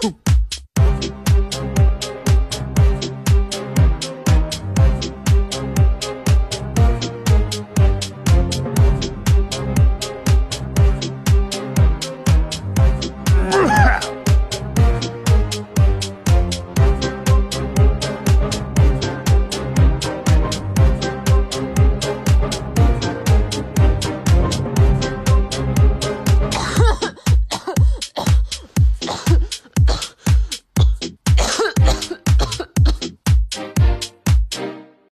Boom.